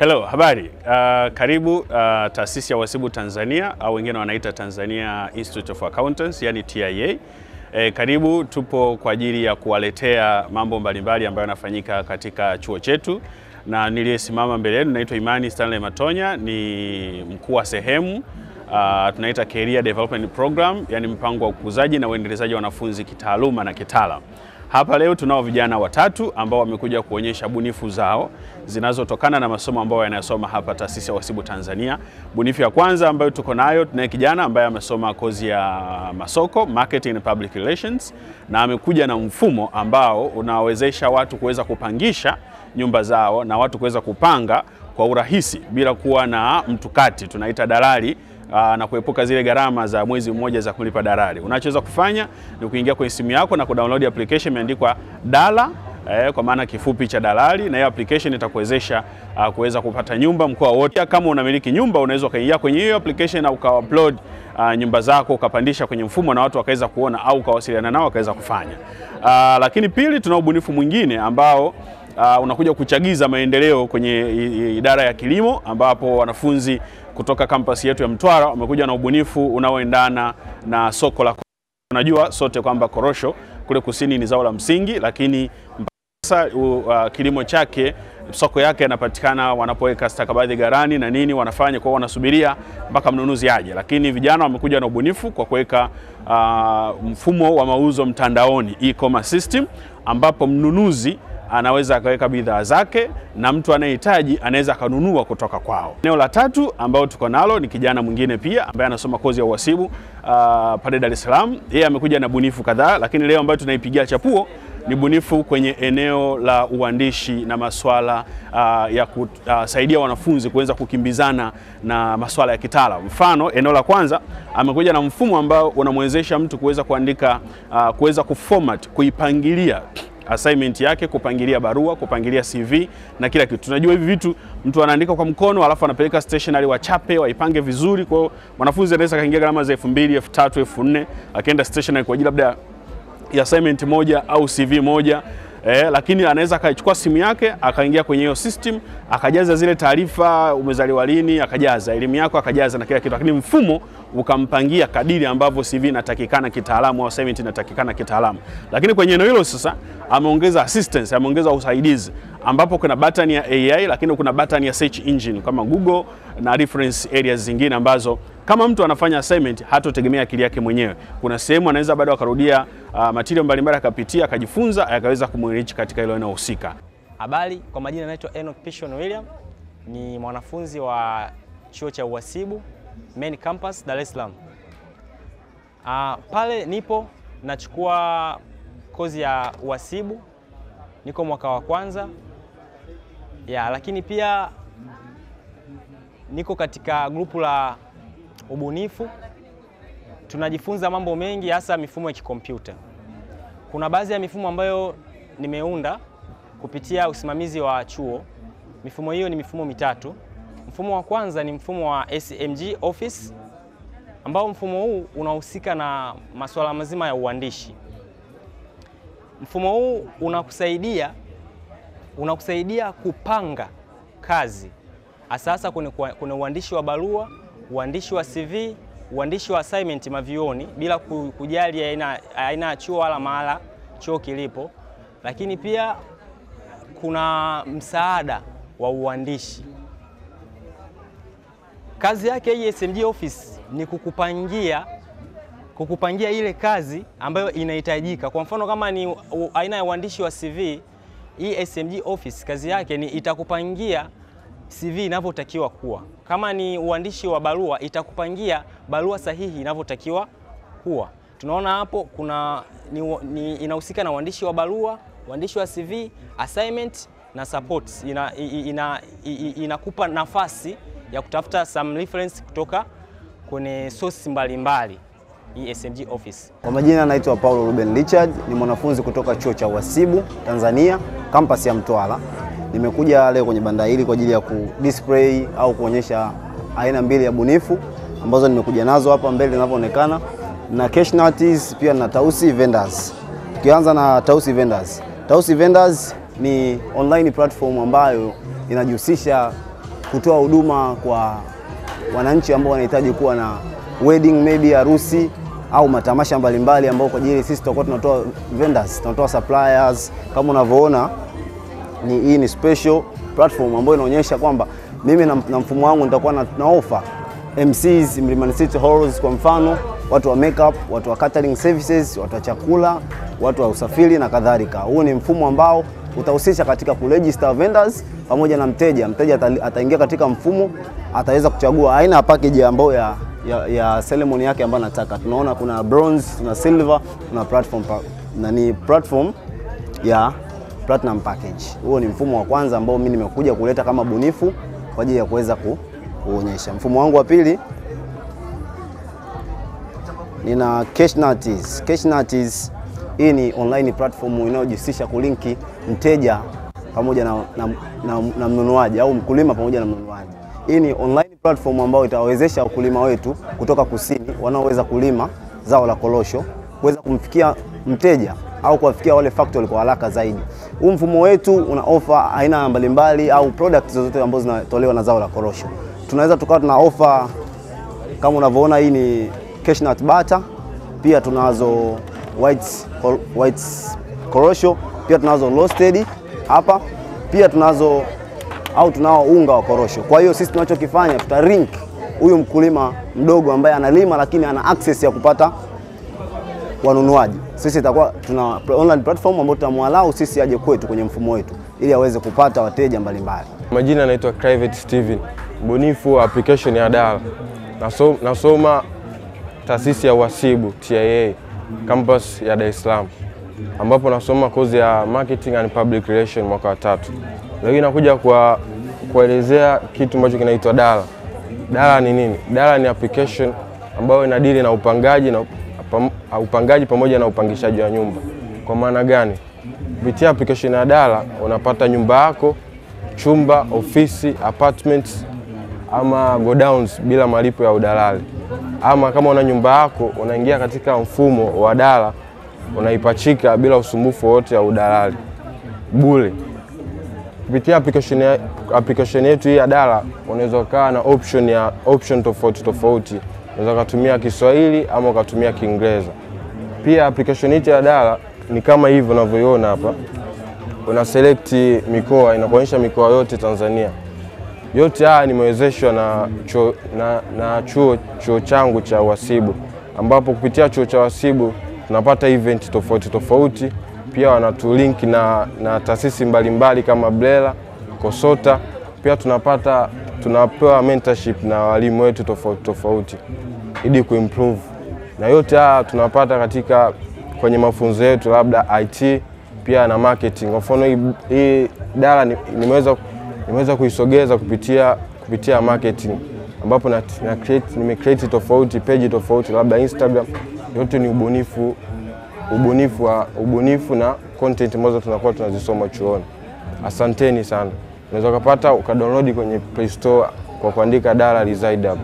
Hello, habari. Uh, karibu uh, taasisi ya uhasibu Tanzania au wengine wanaita Tanzania Institute of Accountants, yani TIA. E, karibu tupo kwa ajili ya kuwaletea mambo mbalimbali ambayo yanafanyika katika chuo chetu, na niliyesimama mbele yenu naitwa Imani Stanley Matonya, ni mkuu wa sehemu uh, tunaita Career Development Program, yani mpango wa ukuzaji na uendelezaji wa wanafunzi kitaaluma na kitaalam. Hapa leo tunao vijana watatu ambao wamekuja kuonyesha bunifu zao zinazotokana na masomo ambayo yanayosoma hapa taasisi ya uhasibu Tanzania. Bunifu ya kwanza ambayo tuko nayo, tunaye kijana ambaye amesoma kozi ya masoko, marketing and public relations, na amekuja na mfumo ambao unawezesha watu kuweza kupangisha nyumba zao na watu kuweza kupanga kwa urahisi bila kuwa na mtu kati, tunaita dalali Aa, na kuepuka zile gharama za mwezi mmoja za kulipa dalali. Unachoweza kufanya ni kuingia kwenye simu yako na kudownload application imeandikwa Dala eh, kwa maana kifupi cha dalali, na hiyo application itakuwezesha uh, kuweza kupata nyumba mkoa wote. Kama unamiliki nyumba, unaweza ukaingia kwenye hiyo application na ukaupload uh, nyumba zako ukapandisha kwenye mfumo na watu wakaweza kuona au ukawasiliana nao wakaweza kufanya. Uh, lakini pili, tuna ubunifu mwingine ambao Uh, unakuja kuchagiza maendeleo kwenye idara ya kilimo ambapo wanafunzi kutoka kampasi yetu ya Mtwara wamekuja na ubunifu unaoendana na soko la. Unajua sote kwamba korosho kule kusini ni zao la msingi, lakini sasa uh, kilimo chake soko yake yanapatikana wanapoweka stakabadhi gharani na nini wanafanya kwao, wanasubiria mpaka mnunuzi aje, lakini vijana wamekuja na ubunifu kwa kuweka uh, mfumo wa mauzo mtandaoni e-commerce system ambapo mnunuzi anaweza akaweka bidhaa zake na mtu anayehitaji anaweza akanunua kutoka kwao. Eneo la tatu ambao tuko nalo ni kijana mwingine pia ambaye anasoma kozi ya uhasibu uh, pale Dar es Salaam. Yeye amekuja na bunifu kadhaa, lakini leo ambayo tunaipigia chapuo ni bunifu kwenye eneo la uandishi na maswala uh, ya kusaidia uh, wanafunzi kuweza kukimbizana na maswala ya kitala Mfano, eneo la kwanza amekuja na mfumo ambao unamwezesha mtu kuweza kuandika uh, kuweza kuformat, kuipangilia assignment yake, kupangilia barua, kupangilia CV na kila kitu. Tunajua hivi vitu mtu anaandika kwa mkono alafu anapeleka stationery wachape waipange vizuri. Kwa mwanafunzi anaweza kaingia gharama za 2000, 3000, 4000 akaenda stationery kwa ajili labda ya assignment moja au CV moja. Eh, lakini anaweza akachukua simu yake akaingia kwenye hiyo system akajaza zile taarifa, umezaliwa lini, akajaza elimu yako, akajaza na kila kitu, lakini mfumo ukampangia kadiri ambavyo CV inatakikana kitaalamu au assignment inatakikana kitaalamu. Lakini kwenye eneo hilo sasa ameongeza assistance, ameongeza usaidizi ambapo kuna button ya AI, lakini kuna button ya search engine kama Google na reference areas zingine ambazo kama mtu anafanya assignment hatotegemea akili yake mwenyewe. Kuna sehemu anaweza bado akarudia uh, material mbalimbali akapitia akajifunza akaweza kumwirichi katika ile eneo husika. Habari, kwa majina naitwa Enoch Pishon William, ni mwanafunzi wa chuo cha uhasibu Main Campus Dar es Salaam. Uh, pale nipo nachukua kozi ya uhasibu, niko mwaka wa kwanza ya, lakini pia niko katika grupu la ubunifu. Tunajifunza mambo mengi, hasa mifumo ya kikompyuta. Kuna baadhi ya mifumo ambayo nimeunda kupitia usimamizi wa chuo. Mifumo hiyo ni mifumo mitatu. Mfumo wa kwanza ni mfumo wa SMG Office ambao mfumo huu unahusika na masuala mazima ya uandishi. Mfumo huu unakusaidia unakusaidia kupanga kazi hasa hasa kwenye uandishi wa barua, uandishi wa CV, uandishi wa assignment mavioni bila kujali aina ya chuo wala mahala chuo kilipo, lakini pia kuna msaada wa uandishi. Kazi yake hii SMG Office ni kukupangia kukupangia ile kazi ambayo inahitajika. Kwa mfano kama ni aina ya uandishi wa CV, hii SMG Office kazi yake ni itakupangia CV inavyotakiwa kuwa. Kama ni uandishi wa barua, itakupangia barua sahihi inavyotakiwa kuwa. Tunaona hapo kuna ni, ni, inahusika na uandishi wa barua, uandishi wa CV, assignment na support. Ina, ina, ina, inakupa nafasi ya kutafuta some reference kutoka kwenye source mbalimbali ESMG SMG Office. Kwa majina anaitwa Paulo Ruben Richard, ni mwanafunzi kutoka chuo cha uhasibu Tanzania, kampasi ya Mtwara. Nimekuja leo kwenye banda hili kwa ajili ya kudisplay au kuonyesha aina mbili ya bunifu ambazo nimekuja nazo hapa mbele inavyoonekana, na cash nuts, pia na Tausi Vendors. Tukianza na Tausi Vendors. Tausi Vendors ni online platform ambayo inajihusisha kutoa huduma kwa wananchi ambao wanahitaji kuwa na wedding maybe harusi au matamasha mbalimbali ambao kwa ajili sisi tutakuwa tunatoa vendors, tunatoa suppliers. Kama unavyoona ni hii ni special platform ambayo inaonyesha kwamba mimi na, na mfumo wangu nitakuwa na, na offer MCs Mlimani City Halls kwa mfano, watu wa makeup, watu wa catering services, watu wa chakula, watu wa usafiri na kadhalika. Huu ni mfumo ambao utahusisha katika kuregister vendors pamoja na mteja. Mteja ata- ataingia katika mfumo, ataweza kuchagua aina ya package ambayo ya, ya, ya ceremony yake ambayo anataka. Tunaona kuna bronze, kuna silver, kuna platform na ni platform ya platinum package. Huo ni mfumo wa kwanza ambao mimi nimekuja kuleta kama bunifu kwa ajili ya kuweza ku, kuonyesha. Mfumo wangu wa pili nina Cashnuts. Cashnuts hii ni online platform inayojihusisha kulinki mteja pamoja na, na, na, na mnunuaji au mkulima pamoja na mnunuaji. Hii ni online platform ambayo itawawezesha wakulima wetu kutoka kusini wanaoweza kulima zao la korosho kuweza kumfikia mteja au kuwafikia wale factory kwa haraka zaidi. Huu mfumo wetu una offer aina mbalimbali au products zozote ambazo zinatolewa na zao la korosho. Tunaweza tukawa tuna offer kama unavyoona hii ni cashew butter, pia tunazo white, white korosho, pia tunazo roasted hapa, pia tunazo au tunao unga wa korosho. Kwa hiyo sisi tunachokifanya tuta link huyu mkulima mdogo ambaye analima lakini ana access ya kupata wanunuaji. Sisi itakuwa tuna online platform ambayo tutamwalau sisi aje kwetu kwenye mfumo wetu ili aweze kupata wateja mbalimbali. Majina naitwa Private Steven, mbunifu wa application ya Dala. Nasoma, nasoma taasisi ya uhasibu TIA campus ya Dar es Salaam, ambapo nasoma kozi ya marketing and public relation mwaka wa tatu. Leo inakuja nakuja kwa kuelezea kitu ambacho kinaitwa Dala. Dala ni nini? Dala ni application ambayo inadili na upangaji na pam, upangaji pamoja na upangishaji wa nyumba. Kwa maana gani? Kupitia application ya Dala unapata nyumba yako, chumba, ofisi, apartments ama godowns bila malipo ya udalali. Ama kama una nyumba yako unaingia katika mfumo wa Dala unaipachika bila usumbufu wowote wa udalali bure. Kupitia application, application yetu hii ya Dala unaweza ukawa na option ya option tofauti tofauti, unaweza kutumia Kiswahili ama ukatumia Kiingereza. Pia application hii ya Dala ni kama hivyo unavyoiona hapa, una select mikoa, inakuonyesha mikoa yote Tanzania. Yote haya nimewezeshwa na chuo, na, na chuo, chuo changu cha uhasibu, ambapo kupitia chuo cha uhasibu tunapata event tofauti tofauti. Pia wanatulink na, na taasisi mbalimbali kama Blela, KOSOTA. Pia tunapata tunapewa mentorship na walimu wetu tofauti tofauti ili kuimprove, na yote haya tunapata katika kwenye mafunzo yetu labda IT pia na marketing. Kwa mfano hii, dara nimeweza nimeweza kuisogeza kupitia kupitia marketing ambapo na, na create, nime create tofauti page tofauti labda Instagram. Yote ni ubunifu ubunifu wa ubunifu na content ambazo tunakuwa tunazisoma chuoni. Asanteni sana. Unaweza ukapata ukadownload kwenye Play Store kwa kuandika Dara Reside Hub.